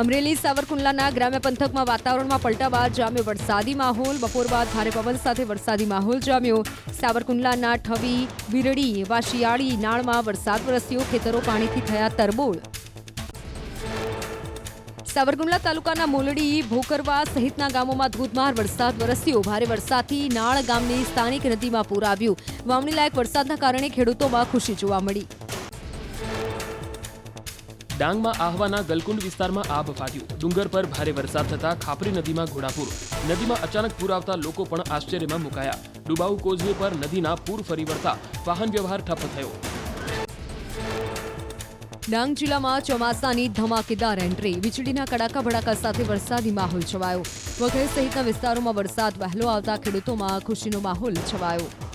અમરેલી સાવરકુંડલાના ગ્રામ્ય પંથકમાં વાતાવરણમાં પલટા બાદ જામ્યો વરસાદી માહોલ. બપોર બાદ ભારે પવન સાથે વરસાદી માહોલ જામ્યો. સાવરકુંડલાના ઠવી વિરડી વાશિયાળી, નાળમાં વરસાદ વરસ્યો. ખેતરો પાણીથી થયા તરબોળ. સાવરકુંડલા તાલુકાના મોલડી, ભોકરવા સહિતના ગામોમાં ધોધમાર વરસાદ વરસ્યો. ભારે વરસાદથી નાળ ગામની સ્થાનિક નદીમાં પૂર આવ્યું. વાવણી લાયક વરસાદના કારણે ખેડૂતોમાં ખુશી જોવા મળી. ડાંગમાં આહવાના ગલકુંડ વિસ્તારમાં આભ ફાટ્યું. ડુંગર પર ભારે વરસાદ થતા ખાપરી નદીમાં ઘોડાપૂર. નદીમાં અચાનક પૂર આવતા લોકો પણ આશ્ચર્યમાં મુકાયા. ડુબાઉ કોઝવે પર નદીના પૂર ફરી વળતા વાહન વ્યવહાર ઠપ થયો. ડાંગ જિલ્લામાં ચોમાસાની ધમાકેદાર એન્ટ્રી. વીજળીના કડાકા ભડાકા સાથે વરસાદી માહોલ છવાયો. વઘઈ સહિતના વિસ્તારોમાં વરસાદ વહેલો આવતા ખેડૂતોમાં ખુશીનો માહોલ છવાયો.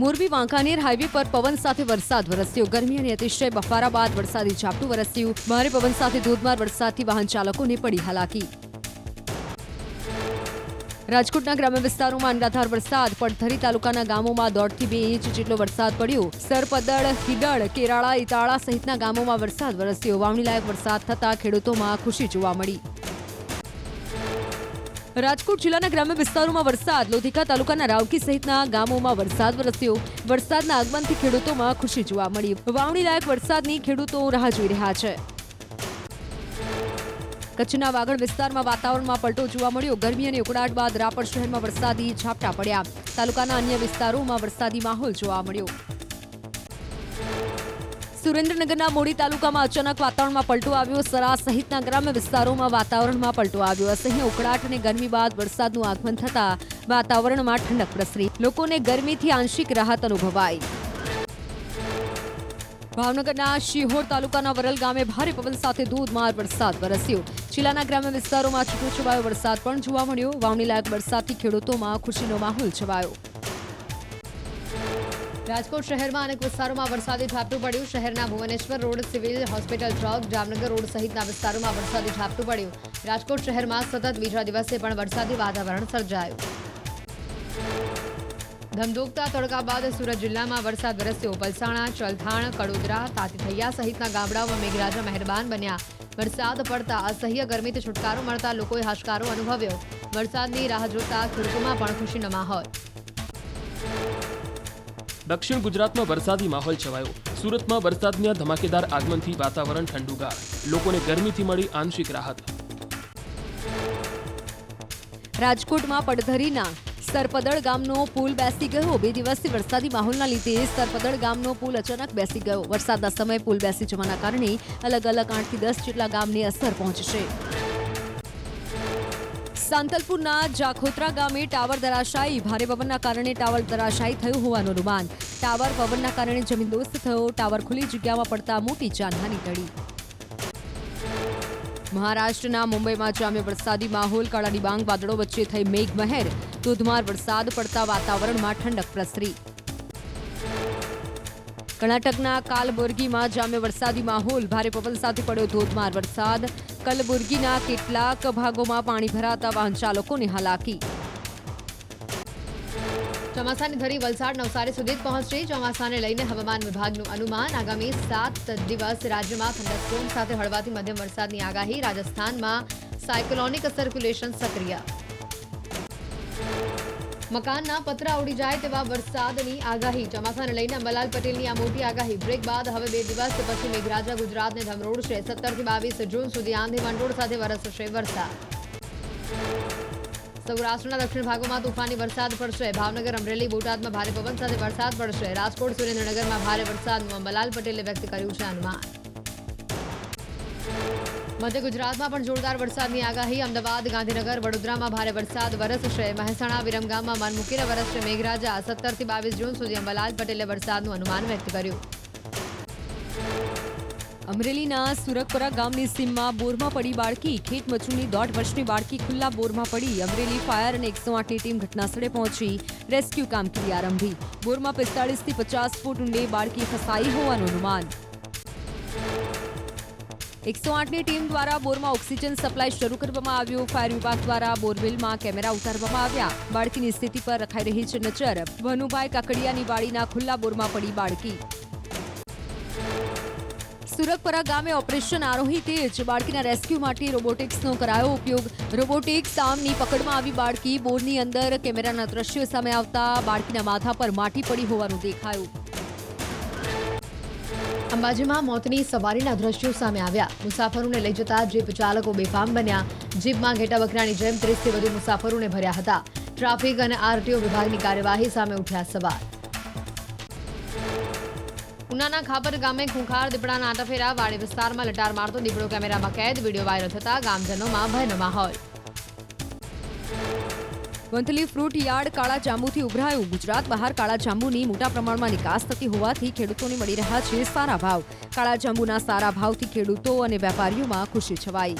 મોરબી વાંકાનેર હાઈવે પર પવન સાથે વરસાદ, વરસ્યો. ગરમી અને અતિશય બફારા બાદ વરસાદી ઝાપટું વરસ્યું. ભારે પવન સાથે ધોધમાર વરસાદથી વાહન ચાલકોને પડી હાલાકી. રાજકોટના ગ્રામ્ય વિસ્તારોમાં અંડાધાર વરસાદ, પડધરી તાલુકાના ગામોમાં દોઢથી બે ઇંચ જેટલો વરસાદ પડ્યો. સરપદળ હિડળ કેરાળા ઇતાળા સહિતના ગામોમાં વરસાદ વરસ્યો. વાવણી લાયક વરસાદ થતા ખેડૂતોમાં ખુશી જોવા મળી. રાજકોટ જિલ્લાના ગ્રામ્ય વિસ્તારોમાં વરસાદ. લોધિકા તાલુકાના રાવકી સહિતના ગામોમાં વરસાદ વરસ્યો. વરસાદના આગમનથી ખેડૂતોમાં ખુશી જોવા મળી. વાવણી લાયક વરસાદની ખેડૂતો રાહ જોઈ રહ્યા છે. કચ્છના વાગડ વિસ્તારમાં વાતાવરણમાં પલટો જોવા મળ્યો. ગરમી અને ઉકળાટ બાદ રાપર શહેરમાં વરસાદી ઝાપટા પડ્યા. તાલુકાના અન્ય વિસ્તારોમાં વરસાદી માહોલ જોવા મળ્યો. સુરેન્દ્રનગરના મોડી તાલુકામાં અચાનક વાતાવરણમાં પલટો આવ્યો. સરા સહિતના ગ્રામ્ય વિસ્તારોમાં વાતાવરણમાં પલટો આવ્યો અસહ્ય ઉકળાટ અને ગરમી બાદ વરસાદનું આગમન થતા વાતાવરણમાં ઠંડક પ્રસરી. લોકોને ગરમીથી આંશિક રાહત અનુભવાઈ. ભાવનગરના શિહોર તાલુકાના વરલ ગામે ભારે પવન સાથે ધોધમાર વરસાદ વરસ્યો. જિલ્લાના ગ્રામ્ય વિસ્તારોમાં છૂટોછવાયો વરસાદ પણ જોવા મળ્યો. વાવણી લાયક વરસાદથી ખેડૂતોમાં ખુશીનો માહોલ છવાયો. રાજકોટ શહેરમાં અનેક વિસ્તારોમાં વરસાદી ઝાપટું પડ્યું. શહેરના ભુવનેશ્વર રોડ, સિવિલ હોસ્પિટલ ચોક, જામનગર રોડ સહિતના વિસ્તારોમાં વરસાદી ઝાપટું પડ્યું. રાજકોટ શહેરમાં સતત બીજા દિવસે પણ વરસાદી વાતાવરણ સર્જાયું. ધમધોકતા, તડકા બાદ સુરત જિલ્લામાં વરસાદ વરસ્યો. પલસાણા, ચલથાણ, કડોદરા, તાતીથૈયા સહિતના ગામડાઓમાં મેઘરાજા મહેરબાન બન્યા. વરસાદ પડતા અસહ્ય ગરમીથી છુટકારો મળતા લોકોએ હાશકારો અનુભવ્યો. વરસાદની રાહ જોતા ખેડૂતોમાં પણ ખુશીનો માહોલ. દક્ષિણ ગુજરાતમાં વરસાદી માહોલ છવાયો. સુરતમાં વરસાદના ધમાકેદાર આગમનથી વાતાવરણ ઠંડુગાર. લોકોને ગરમીથી મળી આંશિક રાહત. રાજકોટમાં પડધરીના સરપદળ ગામનો પુલ બેસી ગયો. બે દિવસથી વરસાદી માહોલના લીધે સરપદળ ગામનો પુલ અચાનક બેસી ગયો. વરસાદના સમયે પુલ બેસી જવાના કારણે અલગ અલગ આઠથી દસ જેટલા ગામને અસર પહોંચશે. સાંતલપુરના જાખોત્રા ગામે ટાવર ધરાશાયી. ભારે પવનના કારણે ટાવર ધરાશાયી થયું હોવાનું અનુમાન. ટાવર પવનના કારણે જમીનદોસ્ત થયો. ટાવર ખુલ્લી જગ્યામાં પડતા મોટી જાનહાની ટળી. મહારાષ્ટ્રના મુંબઈમાં જામ્યો વરસાદી માહોલ. કાળા ડિબાંગ વાદળો વચ્ચે થઈ મેઘમહેર. ધોધમાર વરસાદ પડતા વાતાવરણમાં ઠંડક પ્રસરી. કર્ણાટકના કાલબુર્ગીમાં જામ્યો વરસાદી માહોલ. ભારે પવન સાથે પડ્યો ધોધમાર વરસાદ. કલબુર્ગીના કેટલાક ભાગોમાં પાણી ભરાતા વાહન ચાલકોને હાલાકી. ચોમાસાની ધરી વલસાડ નવસારી સુધી પહોંચી. ચોમાસાને લઈને હવામાન વિભાગનું અનુમાન, આગામી સાત દિવસ રાજ્યમાં થંડરસ્ટોમ સાથે હળવાથી મધ્યમ વરસાદની આગાહી. રાજસ્થાનમાં સાયક્લોનિક સર્ક્યુલેશન સક્રિય. મકાનના પતરા ઉડી જાય તેવા વરસાદની આગાહી. ચોમાસાને લઈને અંબાલાલ પટેલની આ મોટી આગાહી. બ્રેક બાદ હવે બે દિવસ પછી મેઘરાજા ગુજરાતને ધમરોડશે સત્તરથી બાવીસ જૂન સુધી આંધી વંટોળ સાથે વરસશે વરસાદ. સૌરાષ્ટ્રના દક્ષિણ ભાગોમાં તોફાની વરસાદ પડશે. ભાવનગર, અમરેલી, બોટાદમાં ભારે પવન સાથે વરસાદ પડશે. રાજકોટ, સુરેન્દ્રનગરમાં ભારે વરસાદનું અંબાલાલ પટેલે વ્યક્ત કર્યું છે અનુમાન. મધ્ય ગુજરાતમાં પણ જોરદાર વરસાદની આગાહી. અમદાવાદ, ગાંધીનગર, વડોદરામાં ભારે વરસાદ. વરસશે મહેસાણા, વિરમગામમાં મન મૂકીને વરસશે મેઘરાજા સત્તરથી બાવીસ જૂન સુધી અંબાલાલ પટેલે વરસાદનું અનુમાન વ્યક્ત કર્યું. અમરેલીના સુરકપરા ગામની સીમમાં બોરમાં પડી બાળકી. ખેત મજૂરની દોઢ વર્ષની બાળકી ખુલ્લા બોરમાં પડી. અમરેલી ફાયર અને એકસો આઠની ટીમ ઘટનાસ્થળે પહોંચી. રેસ્ક્યુ કામગીરી આરંભી. બોરમાં પિસ્તાળીસથી પચાસ ફૂટ ઊંડે બાળકી ફસાઈ હોવાનું અનુમાન. એકસો આઠની ટીમ દ્વારા બોરમાં ઓક્સિજન સપ્લાય શરૂ કરવામાં આવ્યો. ફાયર વિભાગ દ્વારા બોરવેલમાં કેમેરા ઉતારવામાં આવ્યા. બાળકીની સ્થિતિ પર રખાઈ રહી છે નજર. ભનુભાઈ કાકડિયાની વાડીના ખુલ્લા બોરમાં પડી બાળકી. સુરતપરા ગામે ઓપરેશન આરોહી તેજ. બાળકીના રેસ્ક્યુ માટે રોબોટિક્સનો કરાયો ઉપયોગ. રોબોટિક્સ આમની પકડમાં આવી બાળકી બોરની અંદર કેમેરાના દ્રશ્યો સામે આવતા બાળકીના માથા પર માટી પડી હોવાનું દેખાયું. અંબાજીમાં મોતની સવારીના દ્રશ્યો સામે આવ્યા. મુસાફરોને લઈ જતા જીપ ચાલકો બેફામ બન્યા. જીપમાં ઘેટા બકરાની જેમ ત્રીસથી વધુ મુસાફરોને ભર્યા હતા. ટ્રાફિક અને આરટીઓ વિભાગની કાર્યવાહી સામે ઉઠ્યા સવાલ. ઉનાના ખાપર ગામે ખૂંખાર દીપડાના આટફેરા વાડી વિસ્તારમાં લટાર મારતો દીપડો કેમેરામાં કેદ. વીડિયો વાયરલ થતા ગામજનોમાં ભયનો માહોલ. વંથલી ફ્રૂટ યાર્ડ કાળા જાંબુથી ઉભરાયું. ગુજરાત બહાર કાળા જાંબુની મોટા પ્રમાણમાં નિકાસ થતી હોવાથી ખેડૂતોને મળી રહ્યા છે સારા ભાવ. કાળા જાંબુના સારા ભાવથી ખેડૂતો અને વેપારીઓમાં ખુશી છવાઈ.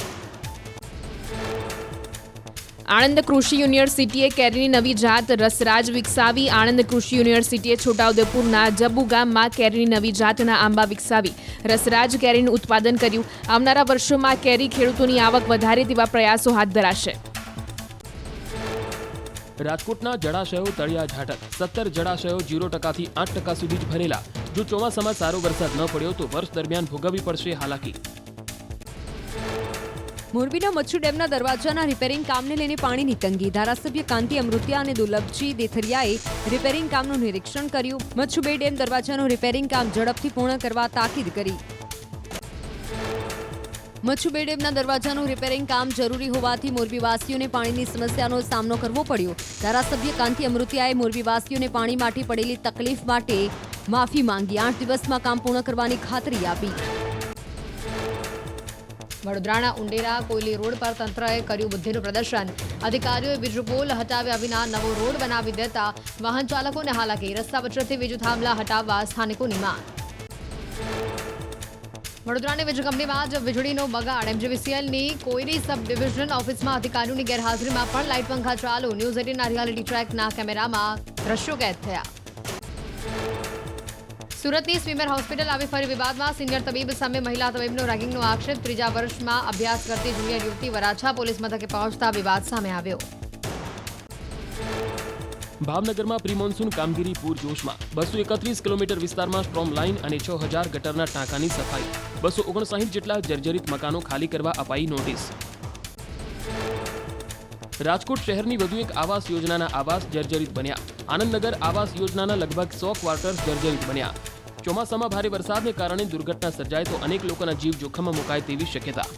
આણંદ કૃષિ યુનિવર્સિટીએ કેરીની નવી જાત રસરાજ વિકસાવી. આણંદ કૃષિ યુનિવર્સિટીએ છોટાઉદેપુરના જબ્બુ ગામમાં કેરીની નવી જાતના આંબા વિકસાવી. રસરાજ કેરીનું ઉત્પાદન કર્યું. આવનારા વર્ષોમાં કેરી ખેડૂતોની આવક વધારે તેવા પ્રયાસો હાથ ધરાશે. રાજકોટના જળાશયો તળિયા ઝાટક. સત્તર જળાશયો જીરો ટકાથી આઠ ટકા સુધી જ ભરેલા. જો ચોમાસામાં સારો વરસાદ ન પડ્યો તો વર્ષ દરમિયાન ભોગવવી પડશે હાલાકી. મોરબીના મચ્છુ ડેમના દરવાજાના રિપેરિંગ કામને લઈને પાણીની તંગી. ધારાસભ્ય કાંતિ અમૃતિયા અને દુર્લભજી દેથરિયાએ રિપેરિંગ કામનું નિરીક્ષણ કર્યું. મચ્છુ બે ડેમ દરવાજાનું રિપેરિંગ કામ ઝડપથી પૂર્ણ કરવા તાકીદ કરી. મચ્છુ બે ડેમના દરવાજાનું રિપેરિંગ કામ જરૂરી હોવાથી મોરબીવાસીઓને પાણીની સમસ્યાનો સામનો કરવો પડ્યો. ધારાસભ્ય કાંતિ અમૃતિયાએ મોરબીવાસીઓને પાણી માટે પડેલી તકલીફ માટે માફી માંગી. આઠ દિવસમાં કામ પૂર્ણ કરવાની ખાતરી આપી. વડોદરાના ઉંડેરા કોયલી રોડ પર તંત્રએ કર્યું બુદ્ધિનું પ્રદર્શન. અધિકારીઓએ વીજ પોલ હટાવ્યા વિના નવો રોડ બનાવી દેતા વાહન ચાલકોને હાલાકી. રસ્તા વચ્ચેથી વીજ થાંભલા હટાવવા સ્થાનિકોની માંગ. વડોદરાની વીજ કંપનીમાં જ વીજળીનો બગાડ. એમજીવીસીએલની કોઈરી સબ ડિવિઝન ઓફિસમાં અધિકારીઓની ગેરહાજરીમાં પણ લાઇટ પંખા ચાલુ. ન્યૂઝ એટીનના રિયાલિટી ટ્રેકના કેમેરામાં દ્રશ્યો કેદ થયા. સુરતની સ્વીમર હોસ્પિટલ આવી ફરી વિવાદમાં સિનિયર તબીબ સામે મહિલા તબીબનો રેગિંગનો આક્ષેપ. ત્રીજા વર્ષમાં અભ્યાસ કરતી જુનિયર યુવતી વરાછા પોલીસ મથકે પહોંચતા વિવાદ સામે આવ્યો. ભાવનગરમાં પ્રી મોન્સૂન કામગીરી પૂરજોશમાં બસો એકત્રીસ કિલોમીટર વિસ્તારમાં સ્ટ્રોમ લાઇન અને છ હજાર ગટરના ટાંકાની સફાઈ. બસો ઓગણસાઠ જેટલા જર્જરિત મકાનો ખાલી કરવા અપાઈ નોટિસ. રાજકોટ શહેરની વધુ એક આવાસ યોજનાના આવાસ જર્જરિત બન્યા. આનંદનગર આવાસ યોજનાના લગભગ સો ક્વાર્ટર્સ જર્જરિત બન્યા. ચોમાસામાં ભારે વરસાદને કારણે દુર્ઘટના સર્જાય તો અનેક લોકોના જીવ જોખમમાં મુકાય તેવી શક્યતા.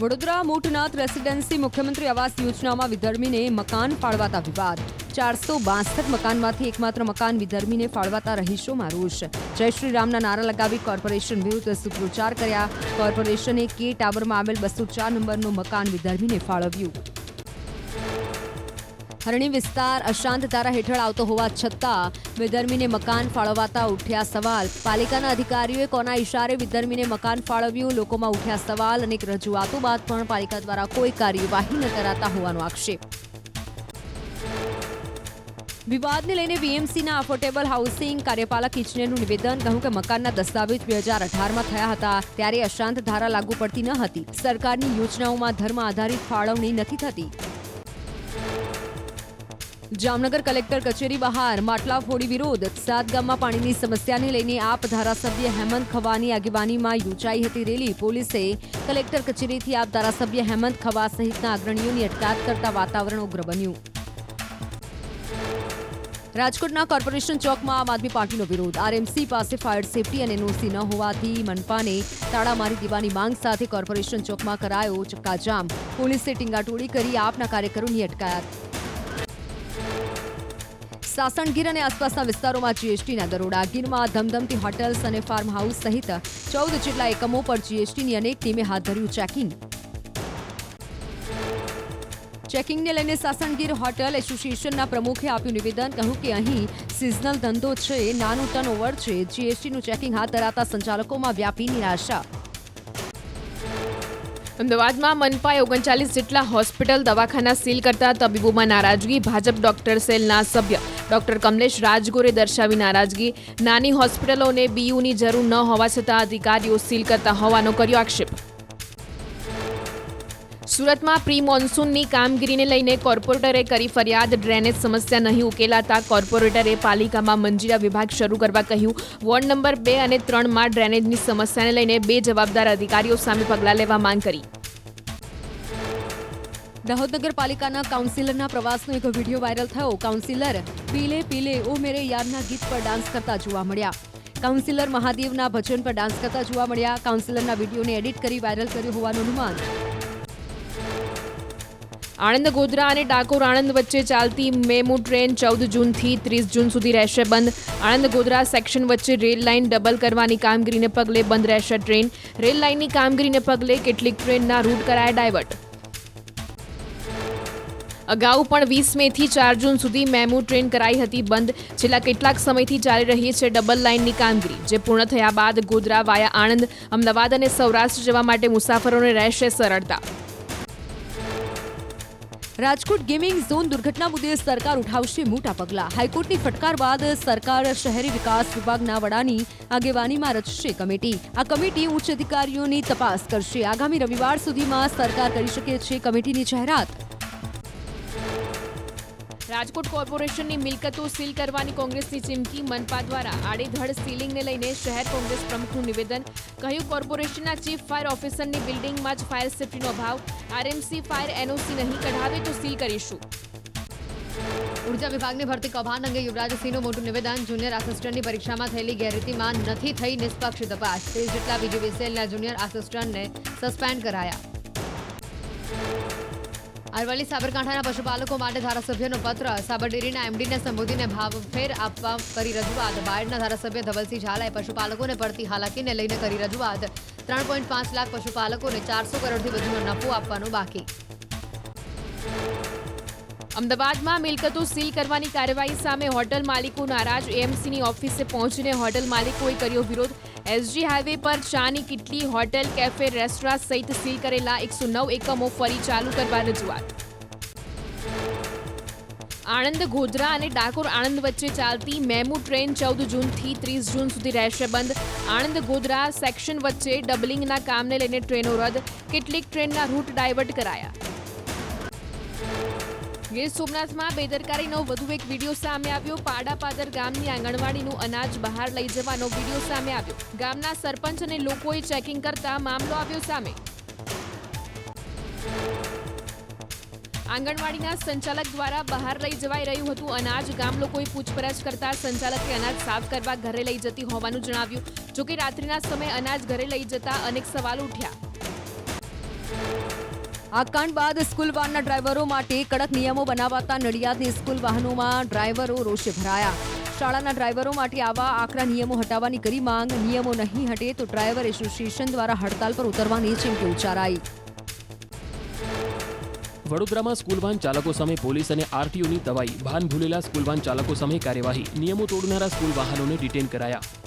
વડોદરા મોટનાથ રેસિડેન્સી મુખ્યમંત્રી આવાસ યોજનામાં વિધર્મીને મકાન ફાળવાતા વિવાદ. ચારસો બાસઠ મકાનમાંથી એકમાત્ર મકાન વિધર્મીને ફાળવાતા રહીશોમાં રોષ. જય શ્રી રામના નારા લગાવી કોર્પોરેશન વિરુદ્ધ સૂત્રોચ્ચાર કર્યા. કોર્પોરેશને કે ટાવરમાં આવેલ બસો ચાર નંબરનું મકાન વિધર્મીને ફાળવ્યું. હરણી વિસ્તાર અશાંત ધારા હેઠળ આવતો હોવા છતાં વિધર્મીને મકાન ફાળવાતા ઉઠ્યા સવાલ. પાલિકાના અધિકારીઓએ કોના ઇશારે વિધર્મીને મકાન ફાળવ્યું? લોકોમાં ઉઠ્યા સવાલ અનેક રજૂઆતો બાદ પણ પાલિકા દ્વારા કોઈ કાર્યવાહી ન કરાતા હોવાનો આક્ષેપ. વિવાદને લઈને બીએમસીના અફોર્ડેબલ હાઉસિંગ કાર્યપાલક ઇજનેરનું નિવેદન કહ્યું કે મકાનના દસ્તાવેજ બે હજાર અઢારમાં થયા હતા, ત્યારે અશાંત ધારા લાગુ પડતી ન હતી. સરકારની યોજનાઓમાં ધર્મ આધારિત ફાળવણી નથી થતી. જામનગર કલેક્ટર કચેરી બહાર માટલા ફોડી વિરોધ. સાત ગામમાં પાણીની સમસ્યાને લઈને આપ ધારાસભ્ય હેમંત ખવાની આગેવાનીમાં યોજાઈ હતી રેલી. પોલીસે કલેક્ટર કચેરીથી આપ ધારાસભ્ય હેમંત ખવા સહિતના અગ્રણીઓની અટકાયત કરતા વાતાવરણ ઉગ્ર બન્યું. રાજકોટના કોર્પોરેશન ચોકમાં આમ આદમી પાર્ટીનો વિરોધ. આરએમસી પાસે ફાયર સેફટી અને એનઓસી ન હોવાથી મનપાને તાળા મારી દેવાની માંગ સાથે કોર્પોરેશન ચોકમાં કરાયો ચક્કાજામ. પોલીસે ટીંગાટોળી કરી આપના કાર્યકરોની અટકાયત. સાસણગીર અને આસપાસના વિસ્તારોમાં જીએસટીના દરોડા. ગીરમાં ધમધમતી હોટેલ્સ અને ફાર્મ હાઉસ સહિત ચૌદ જેટલા એકમો પર જીએસટીની અનેક ટીમે હાથ ધર્યું ચેકિંગ ચેકિંગને લઈને સાસણગીર હોટેલ એસોસિએશનના પ્રમુખે આપ્યું નિવેદન, કહ્યું કે અહીં સિઝનલ ધંધો છે, નાનું ટર્નઓવર છે. જીએસટીનું ચેકિંગ હાથ ધરાતા સંચાલકોમાં વ્યાપી નિરાશા. અમદાવાદમાં મનપાએ ઓગણચાલીસ જેટલા હોસ્પિટલ દવાખાના સીલ કરતા તબીબોમાં નારાજગી. ભાજપ ડોક્ટર સેલના સભ્ય ડોક્ટર કમલેશ રાજગોરે દર્શાવી નારાજગી. નાની હોસ્પિટલોને બીયુની જરૂર ન હોવા છતાં અધિકારીઓ સીલ કરતા હોવાનો કર્યો આક્ષેપ. સુરતમાં પ્રી મોન્સૂનની કામગીરીને લઈને કોર્પોરેટરે કરી ફરિયાદ. ડ્રેનેજ સમસ્યા નહીં ઉકેલાતા કોર્પોરેટરે પાલિકામાં મંજીરા વિભાગ શરૂ કરવા કહ્યું. વોર્ડ નંબર બે અને ત્રણમાં ડ્રેનેજની સમસ્યાને લઈને બે જવાબદાર અધિકારીઓ સામે પગલાં લેવા માંગ કરી. દાહોદ નગરપાલિકાના કાઉન્સિલરના પ્રવાસનો એક વીડિયો વાયરલ થયો. કાઉન્સિલર પીલે પીલે ઓ મેરે યારના ગીત પર ડાન્સ કરતા જોવા મળ્યા. કાઉન્સિલર મહાદેવના ભજન પર ડાન્સ કરતા જોવા મળ્યા. કાઉન્સિલરના વિડીયોને એડિટ કરી વાયરલ કર્યો હોવાનું અનુમાન. આણંદ, ગોધરા અને ડાકોર આણંદ વચ્ચે ચાલતી મેમુ ટ્રેન ચૌદ જૂનથી ત્રીસ જૂન સુધી રહેશે બંધ. આણંદ, ગોધરા સેક્શન વચ્ચે રેલ લાઇન ડબલ કરવાની કામગીરીને પગલે બંધ રહેશે ટ્રેન. રેલ લાઇનની કામગીરીને પગલે કેટલીક ટ્રેનના રૂટ કરાયા ડાયવર્ટ. અગાઉ પણ વીસ મેથી ચાર જૂન સુધી મેમુ ટ્રેન કરાઈ હતી બંધ. છેલ્લા કેટલાક સમયથી ચાલી રહી છે ડબલ લાઇનની કામગીરી, જે પૂર્ણ થયા બાદ ગોધરા વાયા આણંદ, અમદાવાદ અને સૌરાષ્ટ્ર જવા માટે મુસાફરોને રહેશે સરળતા. રાજકોટ ગેમિંગ ઝોન દુર્ઘટના મુદ્દે સરકાર ઉઠાવશે મોટા પગલાં. હાઈકોર્ટની ફટકાર બાદ સરકાર શહેરી વિકાસ વિભાગના વડાની આગેવાનીમાં રચશે કમિટી. આ કમિટી ઉચ્ચ અધિકારીઓની તપાસ કરશે. આગામી રવિવાર સુધીમાં સરકાર કરી શકે છે કમિટીની જાહેરાત. રાજકોટ કોર્પોરેશનની મિલકતો સીલ કરવાની કોંગ્રેસની ચીમકી, મનપા દ્વારા આડેધડ સીલિંગને લઈને શહેર કોંગ્રેસ પ્રમુખનું નિવેદન. કહ્યું, કોર્પોરેશનના ચીફ ફાયર ઓફિસરની બિલ્ડિંગમાં જ ફાયર સેફટીનો અભાવ. આરએમસી ફાયર, એનઓસી નહીં, કઢાવે તો સીલ કરીશું. ઊર્જા વિભાગની ભરતી કૌભાંડ અંગે યુવરાજસિંહનું મોટું નિવેદન. જુનિયર આસિસ્ટન્ટની પરીક્ષામાં થયેલી ગેરરીતિમાં નથી થઈ નિષ્પક્ષ તપાસ. ત્રીસ જેટલા બીજીવીસીએલના જુનિયર આસિસ્ટન્ટને સસ્પેન્ડ કરાયા. અરવલ્લી સાબરકાંઠાના પશુપાલકો માટે ધારાસભ્યનો પત્ર. સાબરડેરીના એમડીને સંબોધીને ભાવફેર આપવા કરી રજૂઆત. બાયડના ધારાસભ્ય ધવલસિંહ ઝાલાએ પશુપાલકોને પડતી હાલાકીને લઈને કરી રજૂઆત. ત્રણ પોઈન્ટ પાંચ લાખ પશુપાલકોને ચારસો કરોડથી વધુનો નફો આપવાનો બાકી. અમદાવાદમાં મિલકતો સીલ કરવાની કાર્યવાહી સામે હોટલ માલિકો નારાજ. એએમસીની ઓફિસે પહોંચીને હોટલ માલિકોએ કર્યો વિરોધ. એસજી હાઈવે પર ચાની કિટલી, હોટેલ, કેફે, રેસ્ટોરાં સહિત સીલ કરેલા એકસો નવ એકમો ફરી ચાલુ કરવા રજૂઆત. આણંદ, ગોધરા અને ડાકોર આણંદ વચ્ચે ચાલતી મેમુ ટ્રેન ચૌદ જૂનથી ત્રીસ જૂન સુધી રહેશે બંધ. આણંદ, ગોધરા સેક્શન વચ્ચે ડબલિંગના કામને લઈને ટ્રેનો રદ. કેટલીક ટ્રેનના રૂટ ડાયવર્ટ કરાયા. ગીર સોમનાથમાં બેદરકારીનો વધુ એક વીડિયો સામે આવ્યો. પાડાપાદર ગામની આંગણવાડીનું અનાજ બહાર લઈ જવાનો વીડિયો સામે આવ્યો. ગામના સરપંચ અને લોકોએ ચેકિંગ કરતા મામલો આવ્યો સામે. આંગણવાડીના સંચાલક દ્વારા બહાર લઈ જવાઈ રહ્યું હતું અનાજ. ગામ લોકોએ પૂછપરછ કરતા સંચાલકે અનાજ સાફ કરવા ઘરે લઈ જતી હોવાનું જણાવ્યું. જોકે રાત્રિના સમયે અનાજ ઘરે લઈ જતા અનેક સવાલ ઉઠ્યા. આ કાંડ બાદ સ્કૂલ વાનના ડ્રાઈવરો માટે કડક નિયમો બનાવાતા નડિયાદની સ્કૂલ વાહનોમાં ડ્રાઈવરો રોષે ભરાયા. શાળાના ડ્રાઈવરો માટે આવા આકરા નિયમો હટાવવાની કરી માંગ. નિયમો નહીં હટે તો ડ્રાઈવર એસોસિએશન દ્વારા હડતાલ પર ઉતરવાની ચીમકી ઉચ્ચારાઈ. વડોદરામાં સ્કૂલ વાન ચાલકો સામે પોલીસ અને આરટીઓની દવાઈ ભાન ભૂલેલા સ્કૂલ વાન ચાલકો સામે કાર્યવાહી. નિયમો તોડનારા સ્કૂલ વાહનોને ડિટેન કરાયા.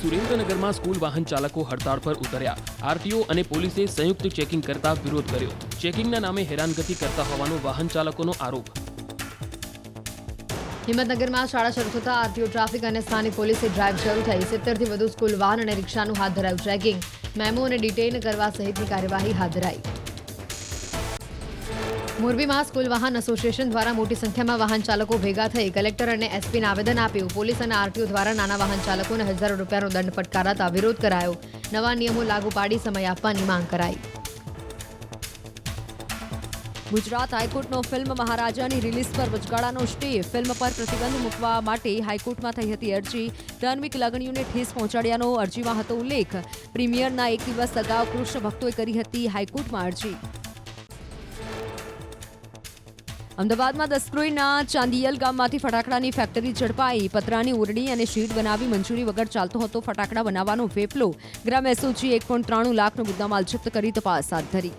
સુરેન્દ્રનગરમાં સ્કૂલ વાહન ચાલકો હડતાળ પર ઉતર્યા. આરટીઓ અને પોલીસે સંયુક્ત ચેકિંગ કરતા વિરોધ કર્યો. ચેકિંગના નામે હેરાનગતિ કરતા હોવાનો વાહન ચાલકોનો આરોપ. હિંમતનગરમાં શાળા શરૂ થતા આરટીઓ ટ્રાફિક અને સ્થાનિક પોલીસે ડ્રાઇવ શરૂ થઈ. સિત્તેરથી વધુ સ્કૂલ વાહન અને રિક્ષાનું હાથ ધરાયું ચેકિંગ. મેમો અને ડિટેઇન કરવા સહિતની કાર્યવાહી હાથ ધરાઈ. મોરબીમાં સ્કૂલ વાહન એસોસિએશન દ્વારા મોટી સંખ્યામાં વાહન ચાલકો ભેગા થઈ કલેક્ટર અને એસપીને આવેદન આપ્યું. પોલીસ અને આરટીઓ દ્વારા નાના વાહન ચાલકોને હજારો રૂપિયાનો દંડ ફટકારાતા વિરોધ કરાયો. નવા નિયમો લાગુ પાડી સમય આપવાની માંગ કરાઈ. ગુજરાત હાઈકોર્ટનો ફિલ્મ મહારાજાની રિલીઝ પર વચગાળાનો સ્ટે ફિલ્મ પર પ્રતિબંધ મૂકવા માટે હાઈકોર્ટમાં થઈ હતી અરજી. ધાર્મિક લાગણીઓને ઠેસ પહોંચાડ્યાનો અરજીમાં હતો ઉલ્લેખ. પ્રીમિયરના એક દિવસ અગાઉ કૃષ્ણ ભક્તોએ કરી હતી હાઈકોર્ટમાં અરજી. અમદાવાદમાં દસક્રોઈના ચાંદિયલ ગામમાંથી ફટાકડાની ફેક્ટરી ઝડપાઈ. પતરાની ઓરડી અને શીટ બનાવી મંજૂરી વગર ચાલતો હતો ફટાકડા બનાવવાનો વેપલો. ગ્રામ એસઓજી એક પોઈન્ટ ત્રાણું લાખનો મુદ્દામાલ જપ્ત કરી તપાસ હાથ ધરી.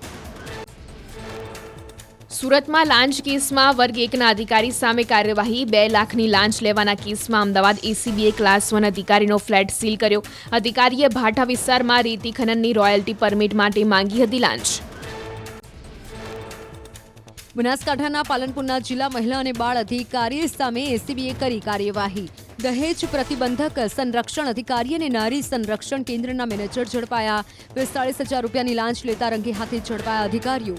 સુરતમાં લાંચ કેસમાં વર્ગ એકના અધિકારી સામે કાર્યવાહી. બે લાખની લાંચ લેવાના કેસમાં અમદાવાદ એસીબીએ ક્લાસ વન અધિકારીનો ફ્લેટ સીલ કર્યો. અધિકારીએ ભાઠા વિસ્તારમાં રેતી ખનનની રોયલ્ટી પરમિટ માટે માંગી હતી લાંચ. બનાસકાંઠાના પાલનપુરના જિલ્લા મહિલા અને બાળ અધિકારી સામે એસીબીએ કરી કાર્યવાહી. દહેજ પ્રતિબંધક સંરક્ષણ અધિકારી અને નારી સંરક્ષણ કેન્દ્રના મેનેજર ઝડપાયા. પિસ્તાળીસ હજાર રૂપિયાની લાંચ લેતા રંગે હાથે ઝડપાયા અધિકારીઓ.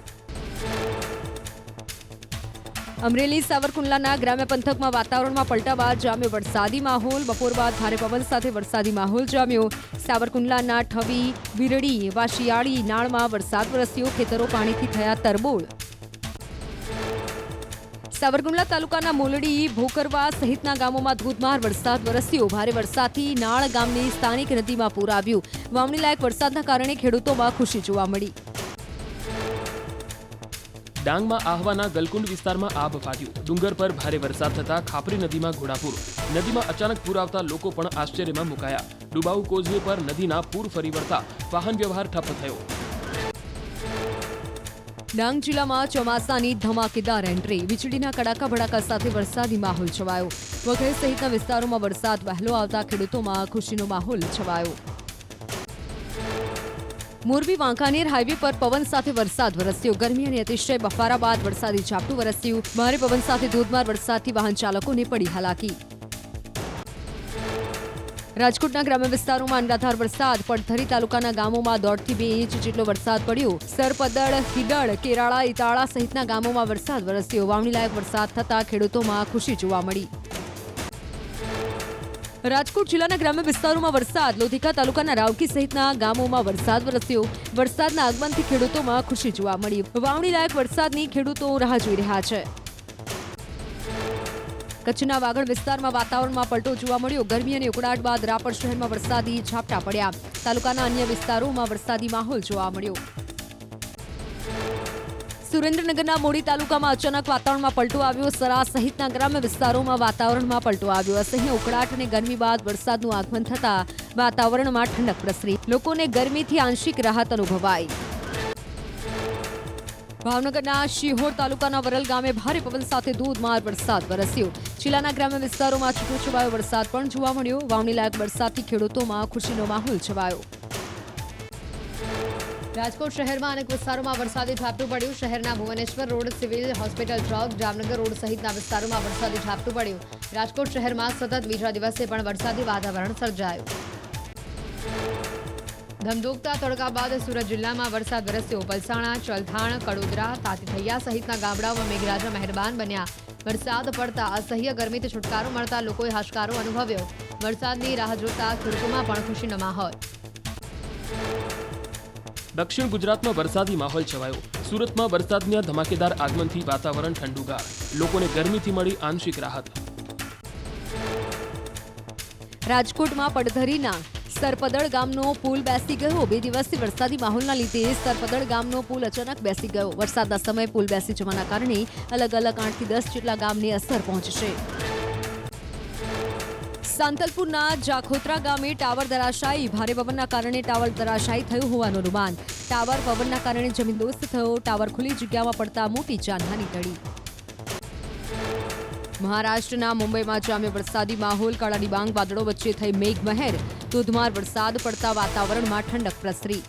અમરેલી સાવરકુંડલાના ગ્રામ્ય પંથકમાં વાતાવરણમાં પલટા બાદ જામ્યો વરસાદી માહોલ. બપોર બાદ ભારે પવન સાથે વરસાદી માહોલ જામ્યો. સાવરકુંડલાના ઠવી વિરડી વાશિયાળી નાળમાં વરસાદ વરસ્યો ખેતરો પાણીથી થયા તરબોળ. સાવરકુંડલા તાલુકાના મોલડી, ભોકરવા સહિતના ગામોમાં ધોધમાર વરસાદ વરસ્યો. ભારે વરસાદથી નાળ ગામની સ્થાનિક નદીમાં પૂર આવ્યું. વાવણી લાયક વરસાદના કારણે ખેડૂતોમાં ખુશી જોવા મળી. ડાંગમાં આહવાના ગલકુંડ વિસ્તારમાં આભ ફાટ્યું. ડુંગર પર ભારે વરસાદ થતા ખાપરી નદીમાં ઘોડાપૂર. નદીમાં અચાનક પૂર આવતા લોકો પણ આશ્ચર્યમાં મુકાયા. ડુબાઉ કોઝવે પર નદીના પૂર ફરી વળતા વાહન વ્યવહાર ઠપ્પ થયો. ડાંગ જિલ્લામાં ચોમાસાની ધમાકેદાર એન્ટ્રી. વીજળીના કડાકા ભડાકા સાથે વરસાદી માહોલ છવાયો. વઘઈ સહિતના વિસ્તારોમાં વરસાદ વહેલો આવતા ખેડૂતોમાં ખુશીનો માહોલ છવાયો. મોરબી વાંકાનેર હાઈવે પર પવન સાથે વરસાદ વરસ્યો. ગરમી અને અતિશય બફારા બાદ વરસાદી ઝાપટું વરસ્યું. ભારે પવન સાથે ધોધમાર વરસાદથી વાહન ચાલકોને પડી હાલાકી. રાજકોટના ગ્રામ્ય વિસ્તારોમાં અનરાધાર વરસાદ, પડધરી તાલુકાના ગામોમાં દોઢથી બે ઇંચ જેટલો વરસાદ પડ્યો. સરપદળ, હિડળ, કેરાળા ઇતાળા સહિતના ગામોમાં વરસાદ વરસ્યો. વાવણી લાયક વરસાદ થતા ખેડૂતોમાં ખુશી જોવા મળી. રાજકોટ જિલ્લાના ગ્રામ્ય વિસ્તારોમાં વરસાદ. લોધિકા તાલુકાના રાવકી સહિતના ગામોમાં વરસાદ વરસ્યો. વરસાદના આગમનથી ખેડૂતોમાં ખુશી જોવા મળી. વાવણી લાયક વરસાદની ખેડૂતો રાહ જોઈ રહ્યા છે. કચ્છના વાગડ વિસ્તારમાં વાતાવરણમાં પલટો જોવા મળ્યો. ગરમી અને ઉકળાટ બાદ રાપર શહેરમાં વરસાદી ઝાપટા પડ્યા. તાલુકાના અન્ય વિસ્તારોમાં વરસાદી માહોલ જોવા મળ્યો. સુરેન્દ્રનગરના મોડી તાલુકામાં અચાનક વાતાવરણમાં પલટો આવ્યો. સરા સહિતના ગ્રામ્ય વિસ્તારોમાં વાતાવરણમાં પલટો આવ્યો. અસહ્ય ઉકળાટ અને ગરમી બાદ વરસાદનું આગમન થતા વાતાવરણમાં ઠંડક પ્રસરી. લોકોને ગરમીથી આંશિક રાહત અનુભવાઈ. ભાવનગરના શિહોર તાલુકાના વરલ ગામે ભારે પવન સાથે ધોધમાર વરસાદ વરસ્યો. જિલ્લાના ગ્રામ્ય વિસ્તારોમાં છૂટોછવાયો વરસાદ પણ જોવા મળ્યો. વાવણી લાયક વરસાદથી ખેડૂતોમાં ખુશીનો માહોલ છવાયો. રાજકોટ શહેરમાં અનેક વિસ્તારોમાં વરસાદી ઝાપટું પડ્યું. શહેરના ભુવનેશ્વર રોડ, સિવિલ હોસ્પિટલ, ચોક, જામનગર રોડ સહિતના વિસ્તારોમાં વરસાદી ઝાપટું પડ્યું. રાજકોટ શહેરમાં સતત બીજા દિવસે પણ વરસાદી વાતાવરણ સર્જાયું. ધમધોકતા તડકા બાદ સુરત જિલ્લામાં વરસાદ વરસ્યો. પલસાણા ચલથાણ કડોદરા તાતીથૈયા સહિતના ગામડાઓમાં મેઘરાજા મહેરબાન બન્યા. વરસાદ પડતા અસહ્ય ગરમીથી છુટકારો મળતા લોકોએ હાશકારો અનુભવ્યો. વરસાદની રાહ જોતા ખેડૂતોમાં પણ ખુશીનો માહોલ. દક્ષિણ ગુજરાતમાં વરસાદી માહોલ છવાયો. સુરતમાં વરસાદના ધમાકેદાર આગમનથી વાતાવરણ ઠંડુગાર. લોકોને ગરમીથી મળી આંશિક રાહત. રાજકોટમાં પડધરીના સરપદળ ગામનો પુલ બેસી ગયો. બે દિવસથી વરસાદી માહોલના લીધે સરપદળ ગામનો પુલ અચાનક બેસી ગયો. વરસાદના સમયે પુલ બેસી જવાના કારણે અલગ અલગ આઠથી દસ જેટલા ગામને અસર પહોંચશે. સાંતલપુરના જાખોત્રા ગામે ટાવર ધરાશાયી. ભારે પવનના કારણે ટાવર ધરાશાયી થયું હોવાનું અનુમાન. ટાવર પવનના કારણે જમીનદોસ્ત થયો. ટાવર ખુલ્લી જગ્યામાં પડતા મોટી જાનહાની ટળી. મહારાષ્ટ્રના મુંબઈમાં જામ્યો વરસાદી માહોલ. કાળા ડિબાંગ વાદળો વચ્ચે થઈ મેઘમહેર. ધોધમાર વરસાદ પડતા વાતાવરણમાં ઠંડક પ્રસરી.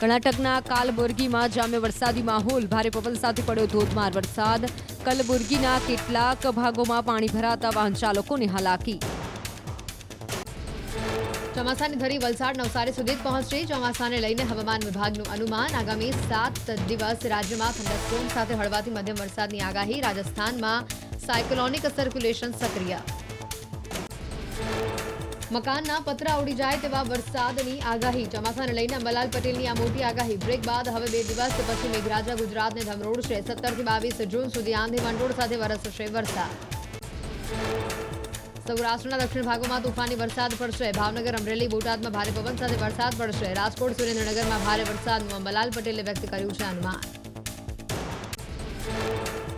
કર્ણાટકના કાલબુર્ગીમાં જામ્યો વરસાદી માહોલ. ભારે પવન સાથે પડ્યો ધોધમાર વરસાદ. કલબુર્ગીના કેટલાક ભાગોમાં પાણી ભરાતા વાહન ચાલકોને હાલાકી. ચોમાસાની ધરી વલસાડ નવસારી સુધી પહોંચશે ચોમાસાને લઈને હવામાન વિભાગનું અનુમાન, આગામી સાત દિવસ રાજ્યમાં થંડરસ્ટોર્મ સાથે હળવાથી મધ્યમ વરસાદની આગાહી. રાજસ્થાનમાં સાયક્લોનિક સર્ક્યુલેશન સક્રિય. મકાનના પતરા ઉડી જાય તેવા વરસાદની આગાહી. ચોમાસાને લઈને અંબાલાલ પટેલની આ મોટી આગાહી. બ્રેક બાદ હવે બે દિવસ પછી મેઘરાજા ગુજરાતને ધમરોડશે સત્તરથી બાવીસ જૂન સુધી આંધી વંટોળ સાથે વરસશે વરસાદ. સૌરાષ્ટ્રના દક્ષિણ ભાગોમાં તોફાની વરસાદ પડશે. ભાવનગર, અમરેલી, બોટાદમાં ભારે પવન સાથે વરસાદ પડશે. રાજકોટ, સુરેન્દ્રનગરમાં ભારે વરસાદનું અંબાલાલ પટેલે વ્યક્ત કર્યું છે અનુમાન.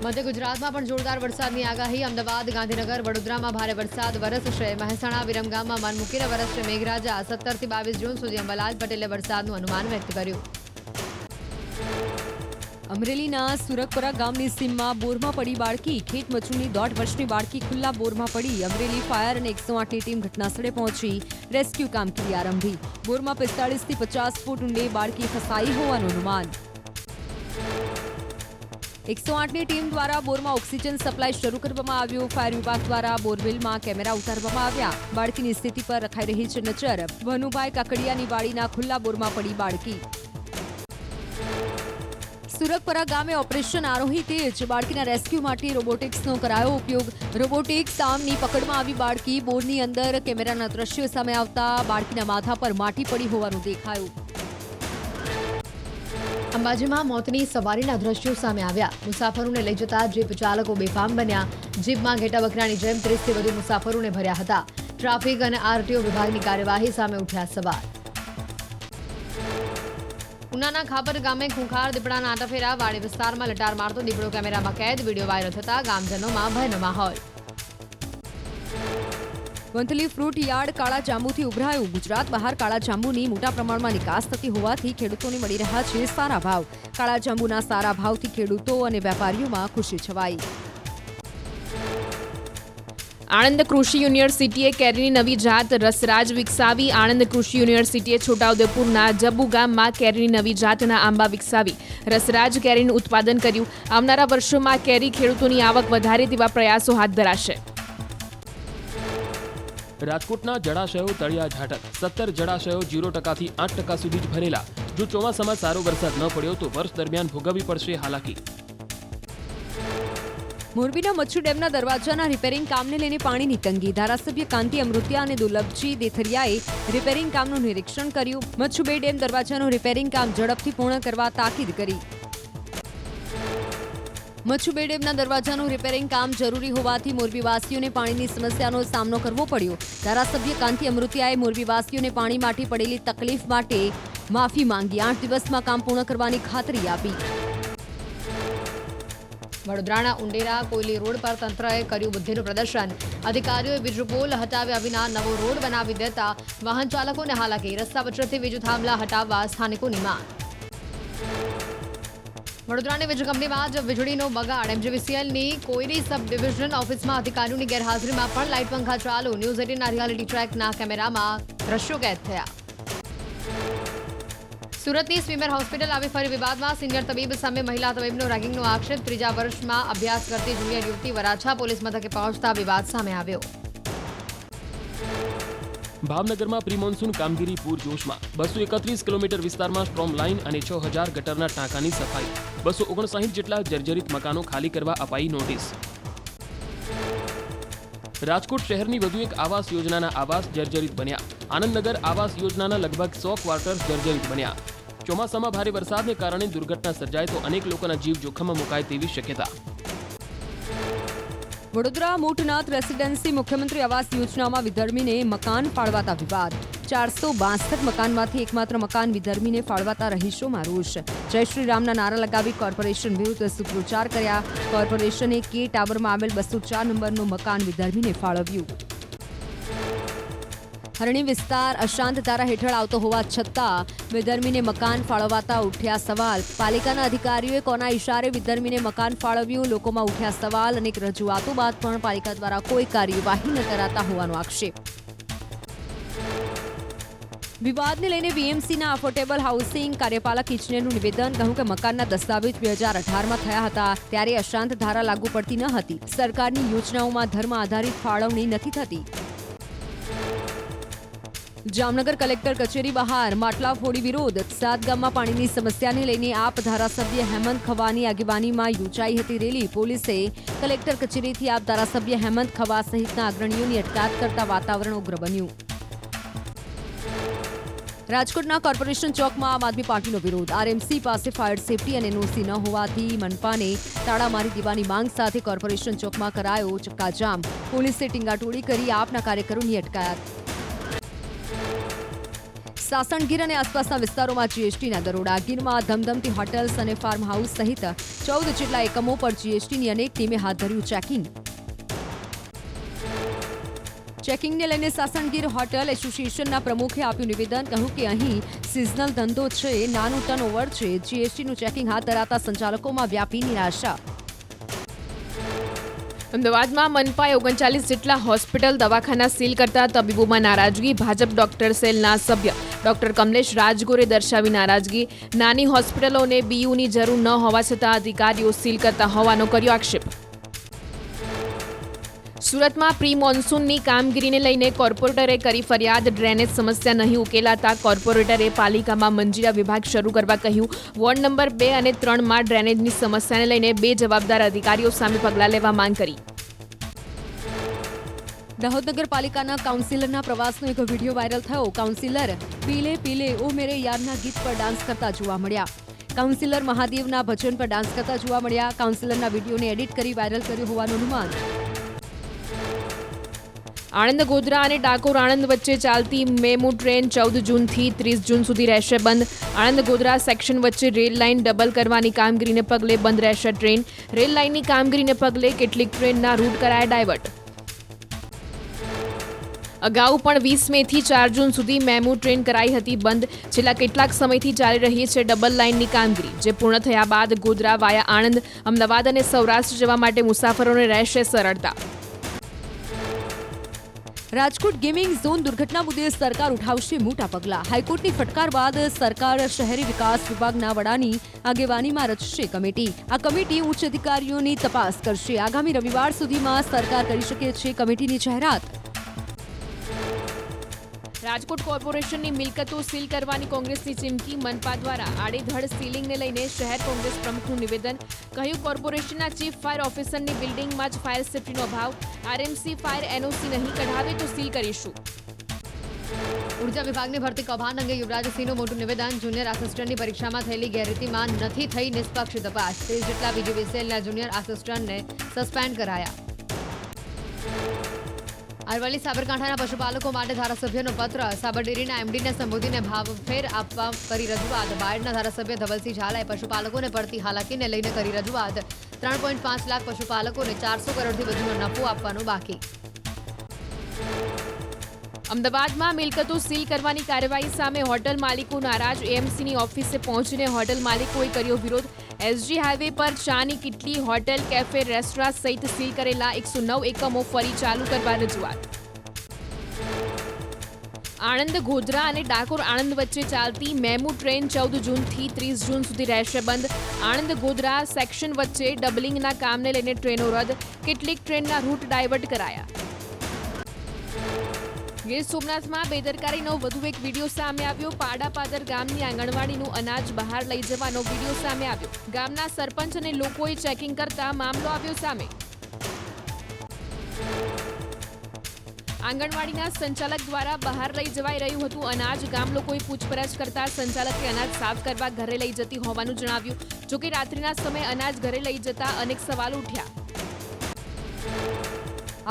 મધ્ય ગુજરાતમાં પણ જોરદાર વરસાદની આગાહી. અમદાવાદ, ગાંધીનગર, વડોદરામાં ભારે વરસાદ. વરસશે મહેસાણા, વિરમગામમાં મન મૂકીને વરસશે મેઘરાજા. સત્તરથી બાવીસ જૂન સુધી અંબાલાલ પટેલે વરસાદનું અનુમાન વ્યક્ત કર્યું. અમરેલીના સુરકપરા ગામની સીમમાં બોરમાં પડી બાળકી. ખેત મજૂરની દોઢ વર્ષની બાળકી ખુલ્લા બોરમાં પડી. અમરેલી ફાયર અને એકસો આઠની ટીમ ઘટનાસ્થળે પહોંચી. રેસ્ક્યુ કામગીરી આરંભી. બોરમાં પિસ્તાળીસથી પચાસ ફૂટ ઊંડે બાળકી ફસાઈ હોવાનું અનુમાન. એકસો આઠની ટીમ દ્વારા બોરમાં ઓક્સિજન સપ્લાય શરૂ કરવામાં આવ્યો. ફાયર વિભાગ દ્વારા બોરવેલમાં કેમેરા ઉતારવામાં આવ્યા. બાળકીની સ્થિતિ પર રખાઈ રહી છે નજર. ભનુભાઈ કાકડિયાની વાડીના ખુલ્લા બોરમાં પડી બાળકી. સુરગપરા ગામે ઓપરેશન આરોહી તેજ. બાળકીના રેસ્ક્યુ માટે રોબોટિક્સનો કરાયો ઉપયોગ. રોબોટિક્સ આમની પકડમાં આવી બાળકી બોરની અંદર કેમેરાના દ્રશ્યો સામે આવતા બાળકીના માથા પર માટી પડી હોવાનું દેખાયું. અંબાજીમાં મોતની સવારીના દ્રશ્યો સામે આવ્યા. મુસાફરોને લઈ જતા જીપ ચાલકો બેફામ બન્યા. જીપમાં ઘેટા બકરાની જેમ ત્રીસથી વધુ મુસાફરોને ભર્યા હતા. ટ્રાફિક અને આરટીઓ વિભાગની કાર્યવાહી સામે ઉઠ્યા સવાલ. ઉનાના ખાપર ગામે ખૂંખાર દીપડાના આટાફેરા વાડી વિસ્તારમાં લટાર મારતો દીપડો કેમેરામાં કેદ. વીડિયો વાયરલ થતા ગામજનોમાં ભયનો માહોલ. વંથલી ફ્રૂટ યાર્ડ કાળા જાંબુથી ઉભરાયું. ગુજરાત બહાર કાળા જાંબુની મોટા પ્રમાણમાં નિકાસ થતી હોવાથી ખેડૂતોને મળી રહ્યા છે સારા ભાવ. કાળા જાંબુના સારા ભાવથી ખેડૂતો અને વેપારીઓમાં ખુશી છવાઈ. આણંદ કૃષિ યુનિવર્સિટીએ કેરીની નવી જાત રસરાજ વિકસાવી. આણંદ કૃષિ યુનિવર્સિટીએ છોટાઉદેપુરના જબ્બુ ગામમાં કેરીની નવી જાતના આંબા વિકસાવી. રસરાજ કેરીનું ઉત્પાદન કર્યું. આવનારા વર્ષોમાં કેરી ખેડૂતોની આવક વધારે તેવા પ્રયાસો હાથ ધરાશે. રાજકોટના જળાશયો તળિયા ઝાટક. સત્તર જળાશયો જીરો ટકાથી આઠ ટકા સુધી જ ભરેલા. જો ચોમાસામાં સારો વરસાદ ન પડ્યો તો વર્ષ દરમિયાન ભોગવવી પડશે હાલાકી. મોરબીના મચ્છુ ડેમના દરવાજાના રિપેરિંગ કામને લઈને પાણીની તંગી. ધારાસભ્ય કાંતિ અમૃતિયા અને દુર્લભજી દેથરિયાએ રિપેરિંગ કામનું નિરીક્ષણ કર્યું. મચ્છુ બે ડેમ દરવાજાનું રિપેરિંગ કામ ઝડપથી પૂર્ણ કરવા તાકીદ કરી. મચ્છુ બે ડેમના દરવાજાનું રિપેરિંગ કામ જરૂરી હોવાથી મોરબીવાસીઓને પાણીની સમસ્યાનો સામનો કરવો પડ્યો. ધારાસભ્ય કાંતિ અમૃતિયાએ મોરબીવાસીઓને પાણી માટે પડેલી તકલીફ માટે માફી માંગી. આઠ દિવસમાં કામ પૂર્ણ કરવાની ખાતરી આપી. વડોદરાના ઉંડેરા કોયલી રોડ પર તંત્રએ કર્યું બુદ્ધિનું પ્રદર્શન. અધિકારીઓએ વીજ પોલ હટાવ્યા વિના નવો રોડ બનાવી દેતા વાહન ચાલકોને હાલાકી. રસ્તા વચ્ચેથી વીજ થાંભલા હટાવવા સ્થાનિકોની માંગ. વડોદરાની વીજ કંપનીમાં જ વીજળીનો બગાડ. એમજીવીસીએલની કોઈરી સબ ડિવિઝન ઓફિસમાં અધિકારીઓની ગેરહાજરીમાં પણ લાઇટ પંખા ચાલુ. ન્યૂઝ એટીનના રિયાલિટી ટ્રેકના કેમેરામાં દ્રશ્યો કેદ થયા. સુરતની સ્વીમર હોસ્પિટલ આવી ફરી વિવાદમાં સિનિયર તબીબ સામે મહિલા તબીબનો રેગિંગનો આક્ષેપ. ત્રીજા વર્ષમાં અભ્યાસ કરતી જુનિયર યુવતી વરાછા પોલીસ મથકે પહોંચતા વિવાદ સામે આવ્યો. ભાવનગરમાં પ્રી મોન્સૂન કામગીરી પૂરજોશમાં બસો એકત્રીસ કિલોમીટર વિસ્તારમાં સ્ટ્રોમ લાઇન અને છ હજાર ગટરના ટાંકાની સફાઈ. બસો ઓગણસાઠ જેટલા જર્જરિત મકાનો ખાલી કરવા અપાઈ નોટિસ. રાજકોટ શહેરની વધુ એક આવાસ યોજનાના આવાસ જર્જરિત બન્યા. આનંદનગર આવાસ યોજનાના લગભગ સો ક્વાર્ટર્સ જર્જરિત બન્યા. ચોમાસામાં ભારે વરસાદને કારણે દુર્ઘટના સર્જાય તો અનેક લોકોના જીવ જોખમમાં મુકાય તેવી શક્યતા. વડોદરા મોટનાથ રેસિડેન્સી મુખ્યમંત્રી આવાસ યોજનામાં વિધર્મીને મકાન ફાળવાતા વિવાદ. ચારસો બાસઠ મકાનમાંથી એકમાત્ર મકાન વિધર્મીને ફાળવાતા રહીશોમાં રોષ. જય શ્રી રામના નારા લગાવી કોર્પોરેશન વિરુદ્ધ સૂત્રોચ્ચાર કર્યા. કોર્પોરેશને કે ટાવરમાં આવેલ બસો ચાર નંબરનું મકાન વિધર્મીને ફાળવ્યું. હરણી વિસ્તાર અશાંત તારા હેઠળ આવતો હોવા છતાં વિધર્મીને મકાન ફાળવાતા ઉઠ્યા સવાલ. પાલિકાના અધિકારીઓએ કોના ઇશારે વિધર્મીને મકાન ફાળવ્યું? લોકોમાં ઉઠ્યા સવાલ અનેક રજૂઆતો બાદ પણ પાલિકા દ્વારા કોઈ કાર્યવાહી ન કરાતા હોવાનો આક્ષેપ. વિવાદને લઈને વીએમસીના અફોર્ડેબલ હાઉસિંગ કાર્યપાલક ઇજનેરનું નિવેદન કહ્યું કે મકાનના દસ્તાવેજ બે હજાર અઢારમાં થયા હતા ત્યારે અશાંત ધારા લાગુ પડતી ન હતી. સરકારની યોજનાઓમાં ધર્મ આધારિત ફાળવણી નથી થતી. જામનગર કલેક્ટર કચેરી બહાર માટલા ફોડી વિરોધ. સાત ગામમાં પાણીની સમસ્યાને લઈને આપ ધારાસભ્ય હેમંત ખવાની આગેવાનીમાં યોજાઈ હતી રેલી. પોલીસે કલેક્ટર કચેરીથી આપ ધારાસભ્ય હેમંત ખવા સહિતના અગ્રણીઓની અટકાત કરતા વાતાવરણ ઉગ્ર બન્યું. રાજકોટના કોર્પોરેશન ચોકમાં આમ આદમી પાર્ટીનો વિરોધ. આરએમસી પાસે ફાયર સેફટી અને એનઓસી ન હોવાથી મનપાને તાળા મારી દેવાની માંગ સાથે કોર્પોરેશન ચોકમાં કરાયો ચક્કાજામ. પોલીસે ટીંગાટોળી કરી આપના કાર્યકરોની અટકાયત. સાસણગીર અને આસપાસના વિસ્તારોમાં જીએસટીના દરોડા. ગીરમાં ધમધમતી હોટેલ્સ અને ફાર્મ હાઉસ સહિત ચૌદ જેટલા એકમો પર જીએસટીની અનેક ટીમે હાથ ધર્યું ચેકિંગ ચેકિંગને લઈને સાસણગીર હોટેલ એસોસિએશનના પ્રમુખે આપ્યું નિવેદન, કહ્યું કે અહીં સિઝનલ ધંધો છે, નાનું ટર્નઓવર છે. જીએસટીનું ચેકિંગ હાથ ધરાતા સંચાલકોમાં વ્યાપી નિરાશા. અમદાવાદમાં મનપાએ ઓગણચાલીસ જેટલા હોસ્પિટલ દવાખાના સીલ કરતા તબીબોમાં નારાજગી. ભાજપ ડોક્ટર સેલના સભ્ય ડોક્ટર કમલેશ રાજગોરે દર્શાવી નારાજગી. નાની હોસ્પિટલોને બીયુની જરૂર ન હોવા છતાં અધિકારીઓ સીલ કરતા હોવાનો કર્યો આક્ષેપ. સુરતમાં પ્રી મોન્સૂનની કામગીરીને લઈને કોર્પોરેટરે કરી ફરિયાદ. ડ્રેનેજ સમસ્યા નહીં ઉકેલાતા કોર્પોરેટરે પાલિકામાં મંજીરા વિભાગ શરૂ કરવા કહ્યું. વોર્ડ નંબર બે અને ત્રણમાં ડ્રેનેજની સમસ્યાને લઈને બે જવાબદાર અધિકારીઓ સામે પગલાં લેવા માંગ કરી. દાહોદ નગરપાલિકાના કાઉન્સિલરના પ્રવાસનો એક વીડિયો વાયરલ થયો. કાઉન્સિલર, પીલે પીલે ઓ મેરે યારના ગીત પર ડાન્સ કરતા જોવા મળ્યા. કાઉન્સિલર મહાદેવના ભજન પર ડાન્સ કરતા જોવા મળ્યા. કાઉન્સિલરના વિડીયોને એડિટ કરી વાયરલ કર્યો હોવાનું અનુમાન. આણંદ, ગોધરા અને ડાકોર આણંદ વચ્ચે ચાલતી મેમુ ટ્રેન ચૌદ જૂનથી ત્રીસ જૂન સુધી રહેશે બંધ. આણંદ, ગોધરા સેક્શન વચ્ચે રેલ લાઇન ડબલ કરવાની કામગીરીને પગલે બંધ રહેશે ટ્રેન. રેલ લાઇનની કામગીરીને પગલે કેટલીક ટ્રેનના રૂટ કરાયા ડાયવર્ટ. અગાઉ પણ વીસ મેથી ચાર જૂન સુધી મેમુ ટ્રેન કરાઈ હતી બંધ. છેલ્લા કેટલાક સમયથી ચાલી રહી છે ડબલ લાઇનની કામગીરી, જે પૂર્ણ થયા બાદ ગોધરા વાયા આણંદ, અમદાવાદ અને સૌરાષ્ટ્ર જવા માટે મુસાફરોને રહેશે સરળતા. રાજકોટ ગેમિંગ ઝોન દુર્ઘટના મુદ્દે સરકાર ઉઠાવશે મોટા પગલાં. હાઈકોર્ટની ફટકાર બાદ સરકાર શહેરી વિકાસ વિભાગના વડાની આગેવાનીમાં રચશે કમિટી. આ કમિટી ઉચ્ચ અધિકારીઓની તપાસ કરશે. આગામી રવિવાર સુધીમાં સરકાર કરી શકે છે કમિટીની જાહેરાત. રાજકોટ કોર્પોરેશનની મિલકતો સીલ કરવાની કોંગ્રેસની ચીમકી, મનપા દ્વારા આડેધડ સીલિંગને લઈને શહેર કોંગ્રેસ પ્રમુખનું નિવેદન. કહ્યું, કોર્પોરેશનના ચીફ ફાયર ઓફિસરની બિલ્ડિંગમાં જ ફાયર સેફટીનો અભાવ. આરએમસી, ફાયર એનઓસી નહીં, કઢાવે તો સીલ કરીશું. ઊર્જા વિભાગની ભરતી કૌભાંડ અંગે યુવરાજસિંહનું મોટું નિવેદન. જુનિયર આસિસ્ટન્ટની પરીક્ષામાં થયેલી ગેરરીતિમાં નથી થઈ નિષ્પક્ષ તપાસ. ત્રીસ જેટલા બીજીવીસીએલના જુનિયર આસિસ્ટન્ટને સસ્પેન્ડ કરાયા. અરવલ્લી સાબરકાંઠાના પશુપાલકો માટે ધારાસભ્યનો પત્ર. સાબરડેરીના એમડીને સંબોધીને ભાવફેર આપવા કરી રજૂઆત. બાયડના ધારાસભ્ય ધવલસિંહ ઝાલાએ પશુપાલકોને પડતી હાલાકીને લઈને કરી રજૂઆત. ત્રણ પોઈન્ટ પાંચ લાખ પશુપાલકોને ચારસો કરોડથી વધુનો નફો આપવાનો બાકી. અમદાવાદમાં મિલકતો સીલ કરવાની કાર્યવાહી સામે હોટલ માલિકો નારાજ. એએમસીની ઓફિસે પહોંચીને હોટલ માલિકોએ કર્યો વિરોધ. એસજી હાઈવે પર ચાની કિટલી, હોટેલ, કેફે, રેસ્ટોરાં સહિત સીલ કરેલા એકસો નવ એકમો ફરી ચાલુ કરવા રજૂઆત. આણંદ, ગોધરા અને ડાકોર આણંદ વચ્ચે ચાલતી મેમુ ટ્રેન ચૌદ જૂનથી ત્રીસ જૂન સુધી રહેશે બંધ. આણંદ, ગોધરા સેક્શન વચ્ચે ડબલિંગના કામને લઈને ટ્રેનો રદ. કેટલીક ટ્રેનના રૂટ ડાયવર્ટ કરાયા. ગીર સોમનાથમાં બેદરકારીનો વધુ એક વીડિયો સામે આવ્યો. પાડાપાદર ગામની આંગણવાડીનું અનાજ બહાર લઈ જવાનો વીડિયો સામે આવ્યો. ગામના સરપંચ અને લોકોએ ચેકિંગ કરતા મામલો આવ્યો સામે. આંગણવાડીના સંચાલક દ્વારા બહાર લઈ જવાઈ રહ્યું હતું અનાજ. ગામ લોકોએ પૂછપરછ કરતા સંચાલકે અનાજ સાફ કરવા ઘરે લઈ જતી હોવાનું જણાવ્યું, જોકે રાત્રિના સમયે અનાજ ઘરે લઈ જતા અનેક સવાલ ઉઠ્યા.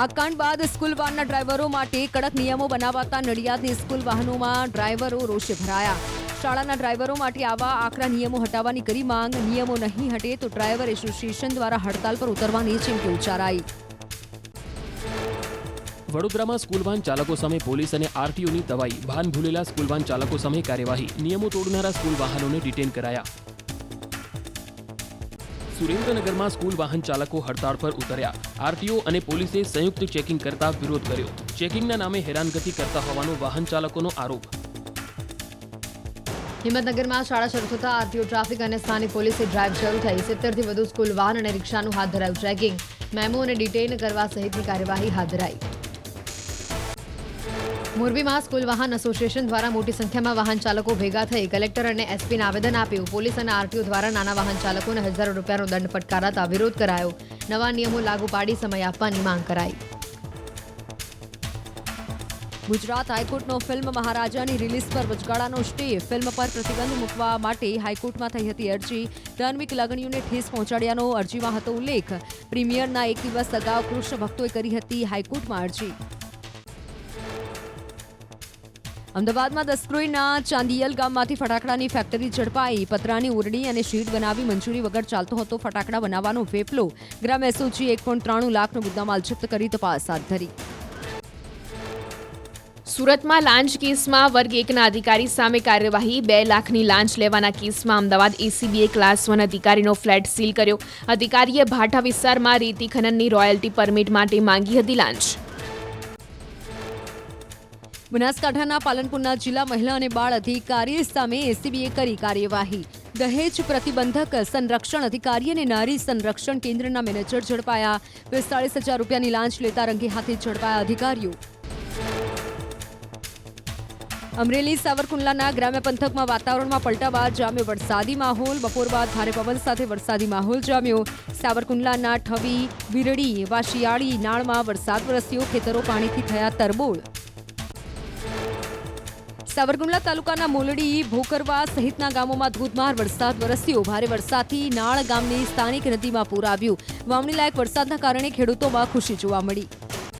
આ કાંડ બાદ સ્કૂલ વાનના ડ્રાઈવરો માટે કડક નિયમો બનાવાતા નડિયાદની સ્કૂલ વાહનોમાં ડ્રાઈવરો રોષે ભરાયા. શાળાના ડ્રાઈવરો માટે આવા આકરા નિયમો હટાવવાની કરી માંગ. નિયમો નહીં હટે તો ડ્રાઈવર એસોસિએશન દ્વારા હડતાલ પર ઉતરવાની ચીમકી ઉચ્ચારાઈ. વડોદરામાં સ્કૂલ વાન ચાલકો સામે પોલીસ અને આરટીઓની દવાઈ ભાન ભૂલેલા સ્કૂલ વાન ચાલકો સામે કાર્યવાહી. નિયમો તોડનારા સ્કૂલ વાહનોને ડિટેન કરાયા. સુરેન્દ્રનગરમાં સ્કૂલ વાહન ચાલકો હડતાળ પર ઉતર્યા. આરટીઓ અને પોલીસે સંયુક્ત ચેકિંગ કરતા વિરોધ કર્યો. ચેકિંગના નામે હેરાનગતિ કરતા હોવાનો વાહન ચાલકોનો આરોપ. હિંમતનગરમાં શાળા શરૂ થતા આરટીઓ ટ્રાફિક અને સ્થાનિક પોલીસે ડ્રાઇવ શરૂ થઈ. સિત્તેરથી વધુ સ્કૂલ વાહન અને રિક્ષાનું હાથ ધરાયું ચેકિંગ. મેમો અને ડિટેઇન કરવા સહિતની કાર્યવાહી હાથ ધરાઈ. મોરબીમાં સ્કૂલ વાહન એસોસિએશન દ્વારા મોટી સંખ્યામાં વાહન ચાલકો ભેગા થઈ કલેક્ટર અને એસપીને આવેદન આપ્યું. પોલીસ અને આરટીઓ દ્વારા નાના વાહન ચાલકોને હજારો રૂપિયાનો દંડ ફટકારાતા વિરોધ કરાયો. નવા નિયમો લાગુ પાડી સમય આપવાની માંગ કરાઈ. ગુજરાત હાઈકોર્ટનો ફિલ્મ મહારાજાની રિલીઝ પર વચગાળાનો સ્ટે ફિલ્મ પર પ્રતિબંધ મૂકવા માટે હાઈકોર્ટમાં થઈ હતી અરજી. ધાર્મિક લાગણીઓને ઠેસ પહોંચાડ્યાનો અરજીમાં હતો ઉલ્લેખ. પ્રીમિયરના એક દિવસ અગાઉ કૃષ્ણ ભક્તોએ કરી હતી હાઈકોર્ટમાં અરજી. અમદાવાદમાં દસક્રોઈના ચાંદિયલ ગામમાંથી ફટાકડાની ફેક્ટરી ઝડપાઈ. પતરાની ઓરડી અને શીટ બનાવી મંજૂરી વગર ચાલતો હતો ફટાકડા બનાવવાનો વેપલો. ગ્રામ એસઓજી એક પોઈન્ટ ત્રાણું લાખનો મુદ્દામાલ જપ્ત કરી તપાસ હાથ ધરી. સુરતમાં લાંચ કેસમાં વર્ગ એકના અધિકારી સામે કાર્યવાહી. બે લાખની લાંચ લેવાના કેસમાં અમદાવાદ એસીબીએ ક્લાસ વન અધિકારીનો ફ્લેટ સીલ કર્યો. અધિકારીએ ભાઠા વિસ્તારમાં રેતી ખનનની રોયલ્ટી પરમિટ માટે માંગી હતી લાંચ. બનાસકાંઠાના પાલનપુરના જિલ્લા મહિલા અને બાળ અધિકારી સામે એસીબીએ કરી કાર્યવાહી. દહેજ પ્રતિબંધક સંરક્ષણ અધિકારી અને નારી સંરક્ષણ કેન્દ્રના મેનેજર ઝડપાયા. પિસ્તાળીસ હજાર રૂપિયાની લાંચ લેતા રંગે હાથે ઝડપાયા અધિકારીઓ. અમરેલી સાવરકુંડલાના ગ્રામ્ય પંથકમાં વાતાવરણમાં પલટા બાદ જામ્યો વરસાદી માહોલ. બપોર બાદ ભારે પવન સાથે વરસાદી માહોલ જામ્યો. સાવરકુંડલાના ઠવી, વિરડી, વાશિયાળી, નાળમાં વરસાદ વરસ્યો. ખેતરો પાણીથી થયા તરબોળ. સાવરકુંડલા તાલુકાના મોલડી, ભોકરવા સહિતના ગામોમાં ધોધમાર વરસાદ વરસ્યો. ભારે વરસાદથી નાળ ગામની સ્થાનિક નદીમાં પૂર આવ્યું. વાવણી લાયક વરસાદના કારણે ખેડૂતોમાં ખુશી જોવા મળી.